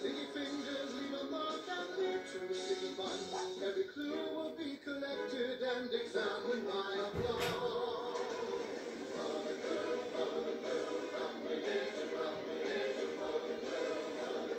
Sticky fingers leave a mark and lead to sticky fun. Every clue will be collected and examined by a